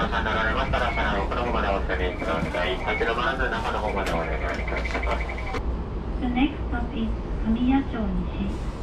皆さん流まおはようございます Nishi.